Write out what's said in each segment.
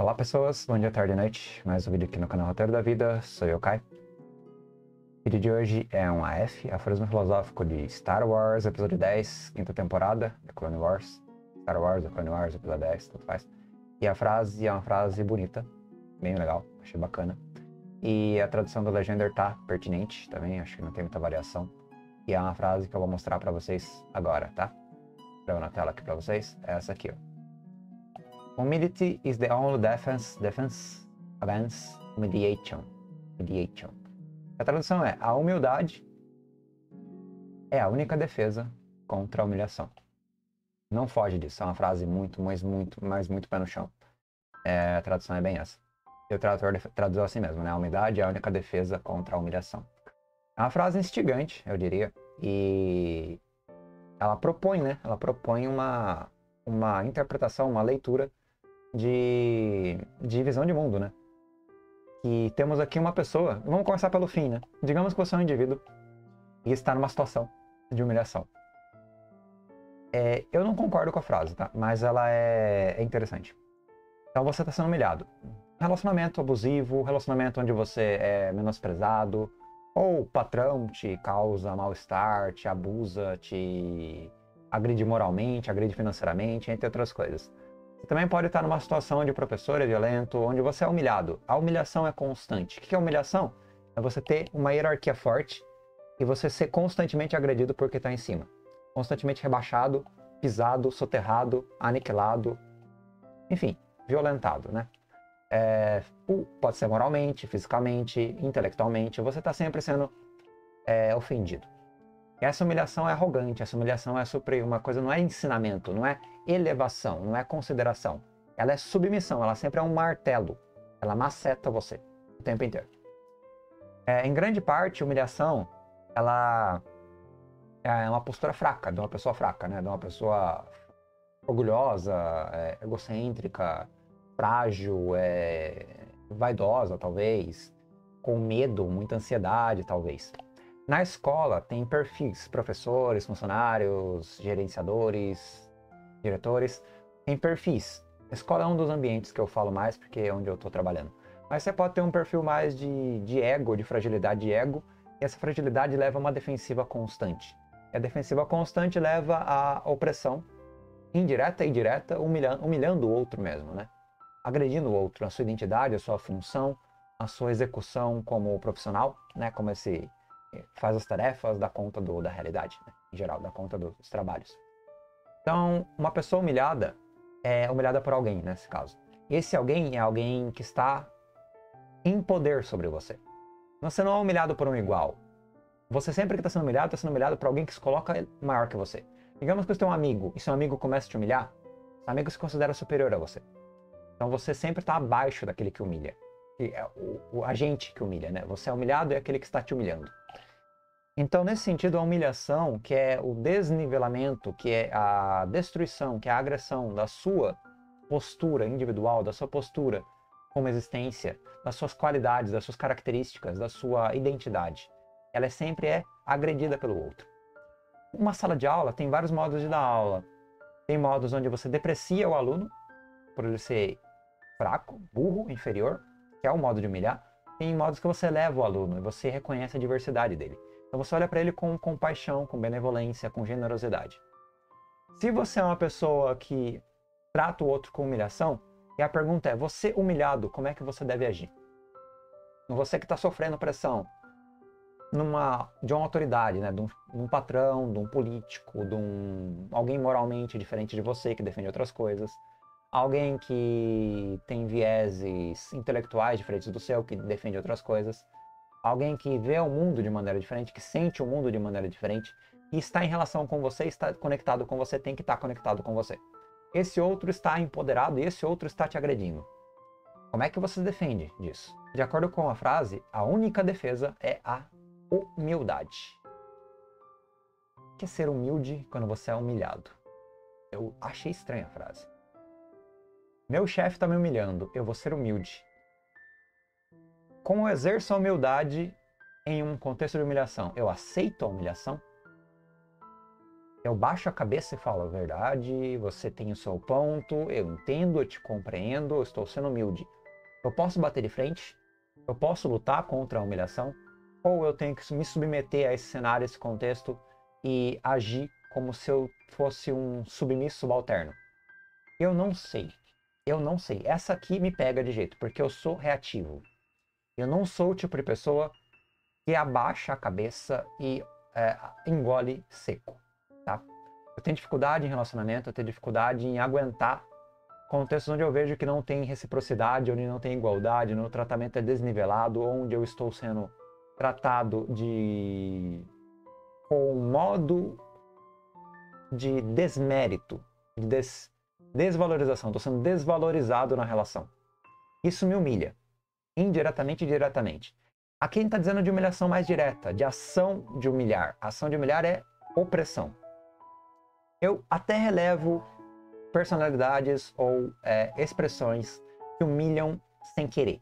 Olá pessoas, bom dia, tarde e noite. Mais um vídeo aqui no canal Roteiro da Vida, sou eu, Kai. O vídeo de hoje é um AF, Aforismo Filosófico de Star Wars, episódio 10, quinta temporada, The Clone Wars. Star Wars, The Clone Wars, episódio 10, tudo faz. E a frase é uma frase bonita, bem legal, achei bacana. E a tradução do Legender tá pertinente também, acho que não tem muita variação. E é uma frase que eu vou mostrar pra vocês agora, tá? Escrevendo na tela aqui pra vocês, é essa aqui, ó. Humility is the only defense, defense against mediation. mediation. A tradução é: a humildade é a única defesa contra a humilhação. Não foge disso, é uma frase muito, mas muito, mas muito pé no chão. É, a tradução é bem essa. E o tradutor traduziu assim mesmo, né? A humildade é a única defesa contra a humilhação. É uma frase instigante, eu diria, e ela propõe, né? Ela propõe uma, uma interpretação, uma leitura de, de visão de mundo, né? Que temos aqui uma pessoa, vamos começar pelo fim, né? Digamos que você é um indivíduo e está numa situação de humilhação. É, eu não concordo com a frase, tá? Mas ela é, é interessante. Então você está sendo humilhado. Relacionamento abusivo, relacionamento onde você é menosprezado, ou o patrão te causa mal-estar, te abusa, te agride moralmente, agride financeiramente, entre outras coisas. Você também pode estar numa situação onde o professor é violento, onde você é humilhado. A humilhação é constante. O que é humilhação? É você ter uma hierarquia forte e você ser constantemente agredido porque está em cima. Constantemente rebaixado, pisado, soterrado, aniquilado, enfim, violentado, né? É, pode ser moralmente, fisicamente, intelectualmente, você está sempre sendo é, ofendido. Essa humilhação é arrogante, essa humilhação é suprir uma coisa, não é ensinamento, não é elevação, não é consideração. Ela é submissão, ela sempre é um martelo. Ela maceta você o tempo inteiro. É, em grande parte, humilhação, ela é uma postura fraca, de uma pessoa fraca, né? De uma pessoa orgulhosa, é, egocêntrica, frágil, é, vaidosa, talvez, com medo, muita ansiedade, talvez. Na escola tem perfis, professores, funcionários, gerenciadores, diretores, tem perfis. A escola é um dos ambientes que eu falo mais porque é onde eu estou trabalhando. Mas você pode ter um perfil mais de, de ego, de fragilidade de ego, e essa fragilidade leva a uma defensiva constante. E a defensiva constante leva à opressão, indireta e direta, humilhando, humilhando o outro mesmo, né? Agredindo o outro, a sua identidade, a sua função, a sua execução como profissional, né? Como esse faz as tarefas, dá conta do, da realidade, né? em geral, dá conta dos trabalhos. Então, uma pessoa humilhada é humilhada por alguém, nesse caso. Esse alguém é alguém que está em poder sobre você. Você não é humilhado por um igual. Você sempre que está sendo humilhado, está sendo humilhado por alguém que se coloca maior que você. Digamos que você tem um amigo e seu amigo começa a te humilhar, seu amigo se considera superior a você. Então você sempre está abaixo daquele que humilha. É o, o agente que humilha, né? Você é humilhado e é aquele que está te humilhando. Então, nesse sentido, a humilhação, que é o desnivelamento, que é a destruição, que é a agressão da sua postura individual, da sua postura como existência, das suas qualidades, das suas características, da sua identidade, ela é sempre é agredida pelo outro. Uma sala de aula tem vários modos de dar aula. Tem modos onde você deprecia o aluno por ele ser fraco, burro, inferior, que é o modo de humilhar. Tem modos que você eleva o aluno e você reconhece a diversidade dele. Então você olha para ele com compaixão, com benevolência, com generosidade. Se você é uma pessoa que trata o outro com humilhação, e a pergunta é: você humilhado, como é que você deve agir? Você que está sofrendo pressão numa, de uma autoridade, né? de, um, de um patrão, de um político, de um, alguém moralmente diferente de você, que defende outras coisas, alguém que tem vieses intelectuais diferentes do seu, que defende outras coisas alguém que vê o mundo de maneira diferente, que sente o mundo de maneira diferente e está em relação com você, está conectado com você, tem que estar conectado com você. Esse outro está empoderado e esse outro está te agredindo. Como é que você defende disso? De acordo com a frase, a única defesa é a humildade. O que é ser humilde quando você é humilhado? Eu achei estranha a frase. Meu chefe está me humilhando, eu vou ser humilde. Como eu exerço a humildade em um contexto de humilhação? Eu aceito a humilhação? Eu baixo a cabeça e falo a verdade, você tem o seu ponto, eu entendo, eu te compreendo, eu estou sendo humilde. Eu posso bater de frente? Eu posso lutar contra a humilhação? Ou eu tenho que me submeter a esse cenário, a esse contexto e agir como se eu fosse um submisso subalterno? Eu não sei. Eu não sei. Essa aqui me pega de jeito, porque eu sou reativo. Eu não sou o tipo de pessoa que abaixa a cabeça e é, engole seco, tá? Eu tenho dificuldade em relacionamento, eu tenho dificuldade em aguentar contextos onde eu vejo que não tem reciprocidade, onde não tem igualdade, onde o tratamento é desnivelado, onde eu estou sendo tratado de com um modo de desmérito, de des... desvalorização, estou sendo desvalorizado na relação. Isso me humilha, indiretamente e diretamente. Aqui a gente está dizendo de humilhação mais direta, de ação de humilhar. Ação de humilhar é opressão. Eu até relevo personalidades ou é, expressões que humilham sem querer,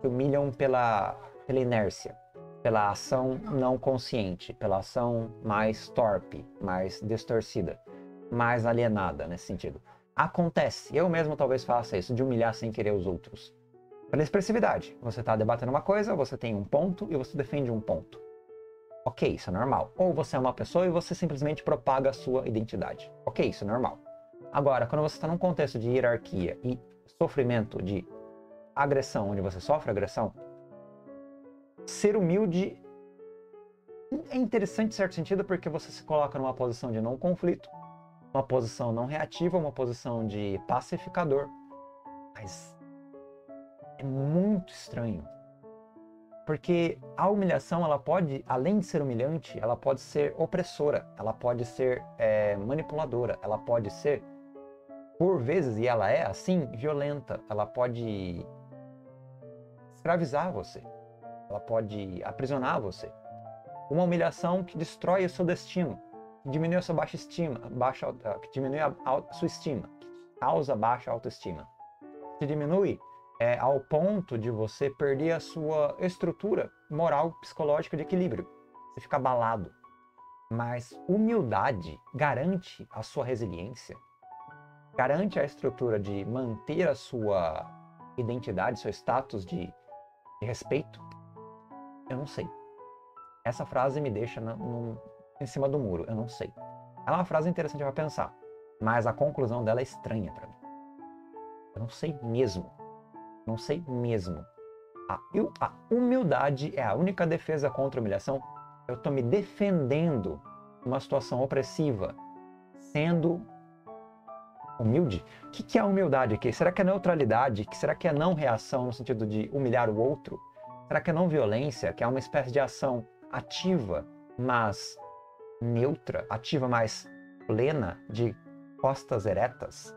que humilham pela, pela inércia, pela ação não consciente, pela ação mais torpe, mais distorcida, mais alienada nesse sentido. Acontece, eu mesmo talvez faça isso, de humilhar sem querer os outros. Pela expressividade. Você está debatendo uma coisa, você tem um ponto e você defende um ponto. Ok, isso é normal. Ou você é uma pessoa e você simplesmente propaga a sua identidade. Ok, isso é normal. Agora, quando você está num contexto de hierarquia e sofrimento de agressão, onde você sofre agressão, ser humilde é interessante em certo sentido porque você se coloca numa posição de não conflito, uma posição não reativa, uma posição de pacificador. Mas é muito estranho. Porque a humilhação, ela pode, além de ser humilhante, ela pode ser opressora, ela pode ser é, manipuladora, ela pode ser, por vezes, e ela é assim, violenta, ela pode escravizar você, ela pode aprisionar você. Uma humilhação que destrói o seu destino, que diminui a sua baixa estima, baixa, que diminui a, a sua estima, que causa baixa autoestima. Se diminui é, ao ponto de você perder a sua estrutura moral psicológica de equilíbrio. Você fica abalado. Mas humildade garante a sua resiliência, garante a estrutura de manter a sua identidade, seu status de, de respeito. Eu não sei. Essa frase me deixa no, em cima do muro. Eu não sei. Ela é uma frase interessante para pensar, mas a conclusão dela é estranha para mim. Eu não sei mesmo. Não sei mesmo. A, a humildade é a única defesa contra a humilhação. Eu estou me defendendo uma situação opressiva, sendo humilde. O que, que é a humildade aqui? Será que é neutralidade? Será que é não reação no sentido de humilhar o outro? Será que é não violência, que é uma espécie de ação ativa, mas neutra, ativa, mas plena, de costas eretas?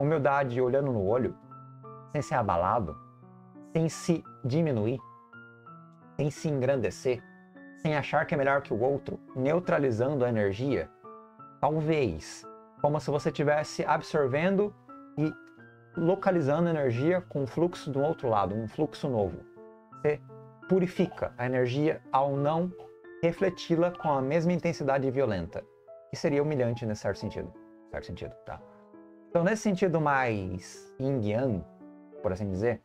Humildade olhando no olho, sem ser abalado, sem se diminuir, sem se engrandecer, sem achar que é melhor que o outro, neutralizando a energia, talvez, como se você estivesse absorvendo e localizando energia com um fluxo do outro lado, um fluxo novo. Você purifica a energia ao não refleti-la com a mesma intensidade violenta, que seria humilhante nesse certo sentido, certo sentido, tá? Então, nesse sentido mais yin-yang, por assim dizer,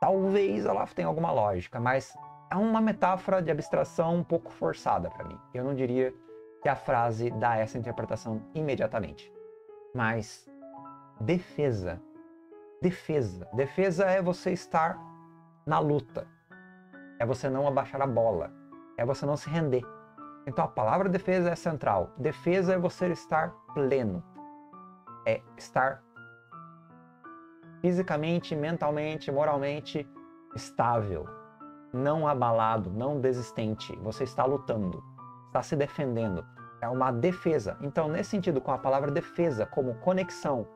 talvez ela tenha alguma lógica, mas é uma metáfora de abstração um pouco forçada para mim. Eu não diria que a frase dá essa interpretação imediatamente. Mas defesa. Defesa. Defesa é você estar na luta. É você não abaixar a bola. É você não se render. Então a palavra defesa é central. Defesa é você estar pleno. É estar fisicamente, mentalmente, moralmente estável, não abalado, não desistente. Você está lutando, está se defendendo. É uma defesa. Então, nesse sentido, com a palavra defesa como conexão,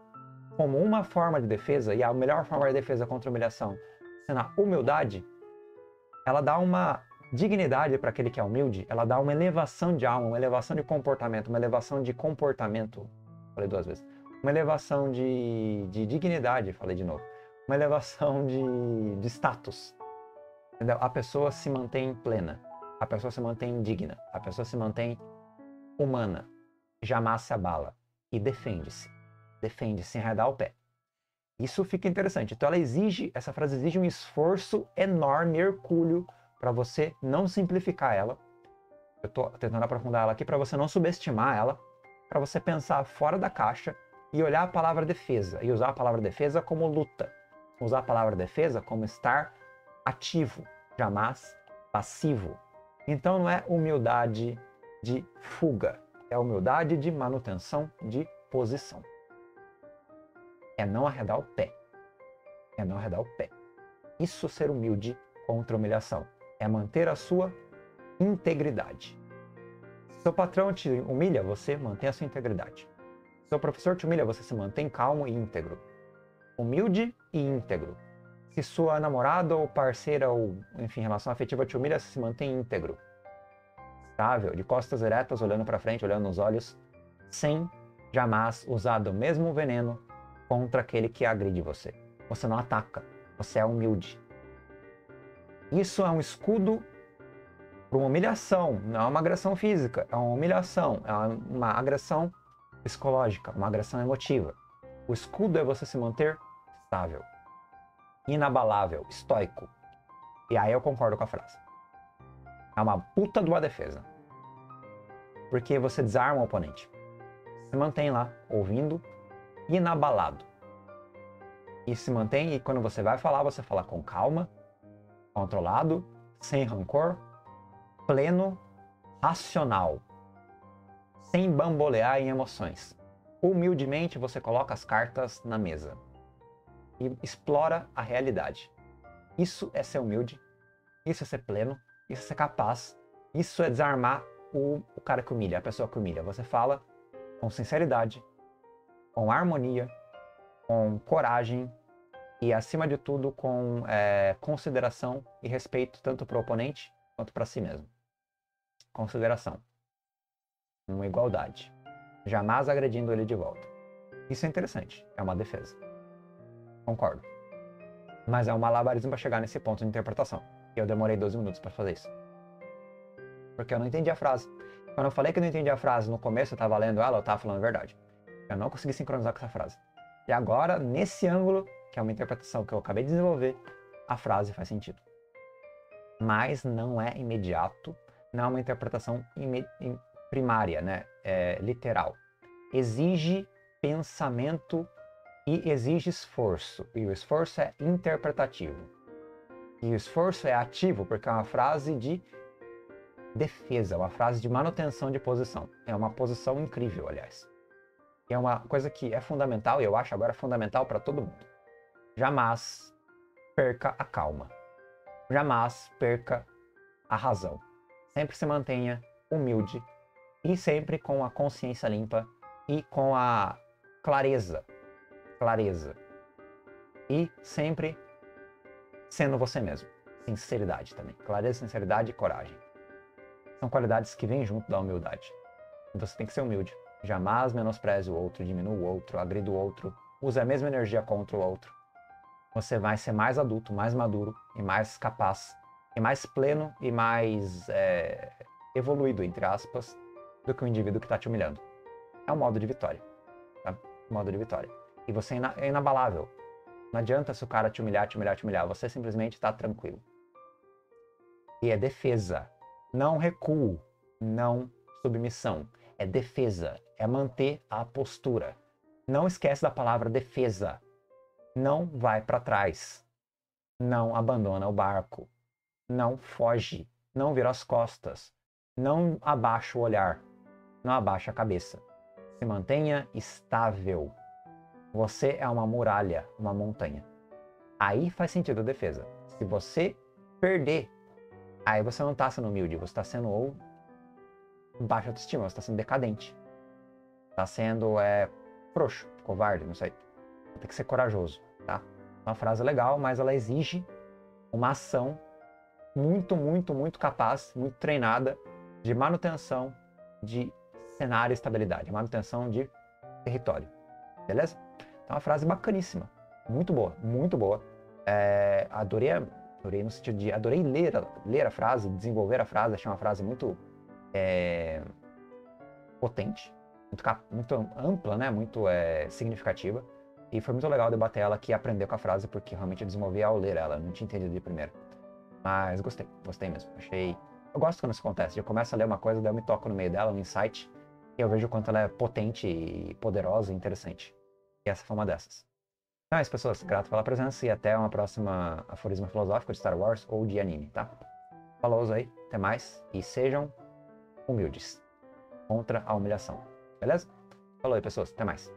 como uma forma de defesa, e a melhor forma de defesa contra humilhação, sendo a humildade, ela dá uma dignidade para aquele que é humilde, ela dá uma elevação de alma, uma elevação de comportamento, uma elevação de comportamento. Falei duas vezes uma elevação de, de dignidade, falei de novo, uma elevação de, de status. Entendeu? A pessoa se mantém plena, a pessoa se mantém digna, a pessoa se mantém humana, jamais se abala e defende-se. Defende sem arredar o pé. Isso fica interessante. Então ela exige, essa frase exige um esforço enorme, hercúleo, para você não simplificar ela. Eu estou tentando aprofundar ela aqui para você não subestimar ela, para você pensar fora da caixa e olhar a palavra defesa e usar a palavra defesa como luta. Usar a palavra defesa como estar ativo, jamais passivo. Então não é humildade de fuga, é humildade de manutenção de posição. É não arredar o pé. É não arredar o pé. Isso ser humilde contra humilhação. É manter a sua integridade. Se seu patrão te humilha, você mantém a sua integridade. Se seu professor te humilha, você se mantém calmo e íntegro. Humilde e íntegro. Se sua namorada ou parceira ou, enfim, relação afetiva te humilha, você se mantém íntegro. Estável, de costas eretas, olhando para frente, olhando nos olhos, sem jamais usar do mesmo veneno contra aquele que agride você. Você não ataca, você é humilde. Isso é um escudo para uma humilhação, não é uma agressão física, é uma humilhação, é uma agressão psicológica, uma agressão emotiva. O escudo é você se manter estável, inabalável, estoico. E aí eu concordo com a frase. É uma puta de uma defesa. Porque você desarma o oponente. Se mantém lá, ouvindo, inabalado. E se mantém, e quando você vai falar, você fala com calma, controlado, sem rancor, pleno, racional, sem bambolear em emoções. Humildemente você coloca as cartas na mesa e explora a realidade. Isso é ser humilde, isso é ser pleno, isso é ser capaz, isso é desarmar o, o cara que humilha, a pessoa que humilha. Você fala com sinceridade, com harmonia, com coragem e, acima de tudo, com é, consideração e respeito tanto para o oponente quanto para si mesmo. Consideração. Uma igualdade. Jamais agredindo ele de volta. Isso é interessante. É uma defesa. Concordo. Mas é um malabarismo para chegar nesse ponto de interpretação. E eu demorei 12 minutos para fazer isso. Porque eu não entendi a frase. Quando eu falei que eu não entendi a frase no começo, eu estava lendo ela, eu estava falando a verdade. Eu não consegui sincronizar com essa frase. E agora, nesse ângulo, que é uma interpretação que eu acabei de desenvolver, a frase faz sentido. Mas não é imediato, não é uma interpretação primária, né? É, literal. Exige pensamento e exige esforço. E o esforço é interpretativo. E o esforço é ativo, porque é uma frase de defesa, uma frase de manutenção de posição. É uma posição incrível, aliás é uma coisa que é fundamental, e eu acho agora fundamental para todo mundo. Jamais perca a calma. Jamais perca a razão. Sempre se mantenha humilde e sempre com a consciência limpa e com a clareza. Clareza. E sempre sendo você mesmo. Sinceridade também. Clareza, sinceridade e coragem. São qualidades que vêm junto da humildade. Você tem que ser humilde. Jamais menospreze o outro, diminua o outro, agrida o outro, use a mesma energia contra o outro. Você vai ser mais adulto, mais maduro e mais capaz, e mais pleno e mais é, evoluído, entre aspas, do que o indivíduo que está te humilhando. É um modo de vitória. Tá? Modo de vitória. E você é inabalável. Não adianta se o cara te humilhar, te humilhar, te humilhar. Você simplesmente está tranquilo. E é defesa. Não recuo. Não submissão é defesa, é manter a postura. Não esquece da palavra defesa. Não vai para trás. Não abandona o barco. Não foge. Não vira as costas. Não abaixa o olhar. Não abaixa a cabeça. Se mantenha estável. Você é uma muralha, uma montanha. Aí faz sentido a defesa. Se você perder, aí você não está sendo humilde, você está sendo ou baixa autoestima, você está sendo decadente. Está sendo é, frouxo, covarde, não sei. Tem que ser corajoso, tá? Uma frase legal, mas ela exige uma ação muito, muito, muito capaz, muito treinada de manutenção de cenário e estabilidade, manutenção de território. Beleza? Então, uma frase bacaníssima. Muito boa, muito boa. É, adorei, adorei no sentido de adorei ler, ler a frase, desenvolver a frase, achei uma frase muito é, potente, muito, muito ampla, né? Muito é, significativa. E foi muito legal debater ela aqui e aprender com a frase, porque realmente eu desenvolvi ao ler ela, não tinha entendido de primeira. Mas gostei, gostei mesmo. Achei. Eu gosto quando isso acontece. Eu começo a ler uma coisa, daí eu me toco no meio dela, um insight, e eu vejo o quanto ela é potente e poderosa e interessante. E essa foi uma dessas. Então é isso, pessoas. Grato pela presença e até uma próxima aforismo filosófico de Star Wars ou de anime, tá? Falou aí, até mais e sejam humildes contra a humilhação. Beleza? Falou aí, pessoas. Até mais.